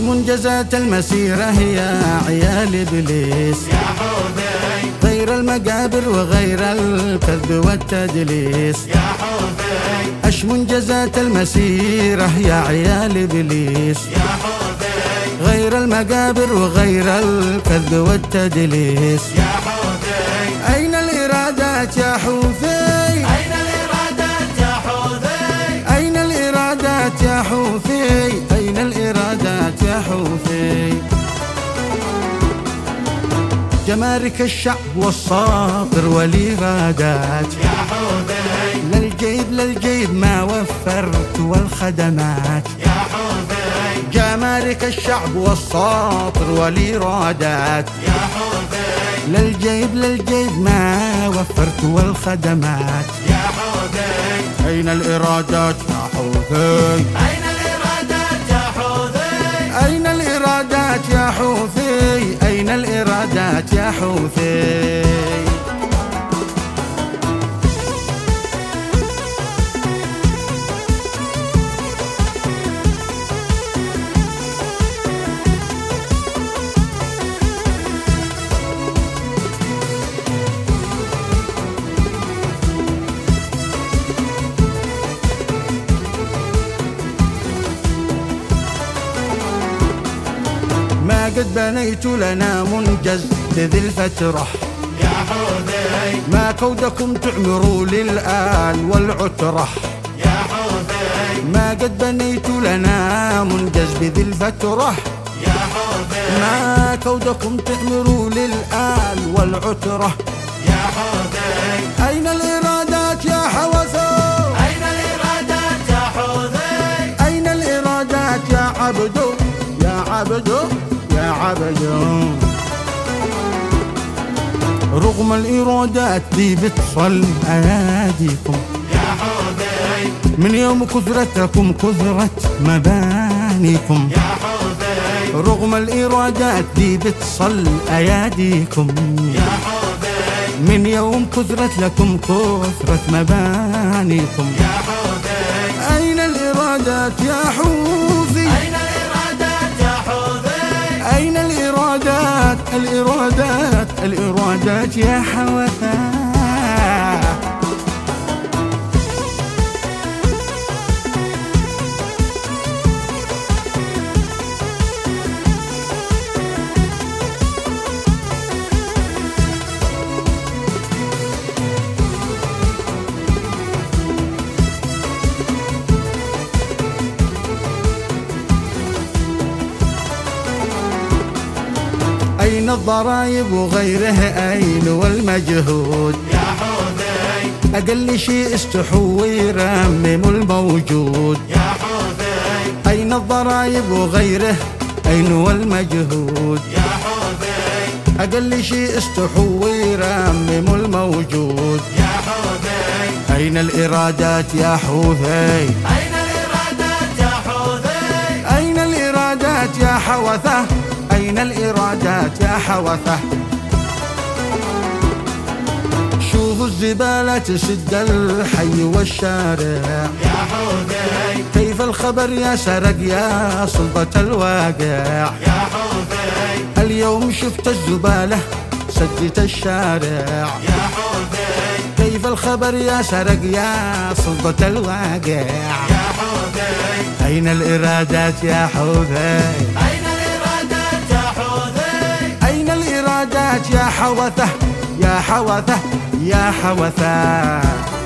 منجزات المسيرة يا عيال إبليس. يا حوذي غير المقابر وغير الكذب والتدليس. يا حوذي اش منجزات المسيرة يا عيال إبليس. يا حوذي غير المقابر وغير الكذب والتدليس. يا حوذي أين الإرادات يا حوثي؟ أين الإرادات يا حوذي أين الإرادات يا حوثي؟ أين الإرادات يا حوثي؟ جمارك الشعب والصابر والإرادات. يا حوذي للجيب للجيب ما وفرت والخدمات. يا حوذي جمارك الشعب والصابر والإرادات. يا حوذي للجيب للجيب ما وفرت والخدمات. يا حوذي أين الإرادات يا حوثي أين الإرادات يا حوثي. قد بنيت لنا منجز لذي الفترة. يا حوذي. ما كودكم تعمروا للآل والعترة. يا حوذي. ما قد بنيت لنا منجز بذي الفترة. يا حوذي. ما كودكم تعمروا للآل والعترة. يا حوذي. أين الإرادات يا عبدو رغم الإرادات ذي بتصل أياديكم يا حوذي من يوم كثرتكم كثرت مبانيكم. يا حوذي رغم الإرادات ذي بتصل أياديكم. يا حوذي من يوم كثرت لكم كثرت مبانيكم. يا حوذي أين الإرادات يا حوثي الإرادات الإرادات يا حوثا أين الضرايب وغيره أين والمجهود؟ يا حوذي أقل شيء استحوا ويرمم الموجود؟ يا حوذي أين الضرايب وغيره أين والمجهود؟ يا حوذي أقل شيء استحوا ويرمم الموجود؟ يا حوذي أين الإرادات يا حوثي؟ أين الإرادات يا حوذي أين الإرادات يا حوثة؟ الإرادات يا حوثة. شوفوا الزبالة تسد الحي والشارع. يا حوذي كيف الخبر يا سرق يا سلطة الواقع. يا حوذي اليوم شفت الزبالة سدت الشارع. يا حوذي كيف الخبر يا سرق يا سلطة الواقع. يا حوذي أين الإرادات يا حوثي أين الإرادات يا حوثة يا حوثة يا حوثة.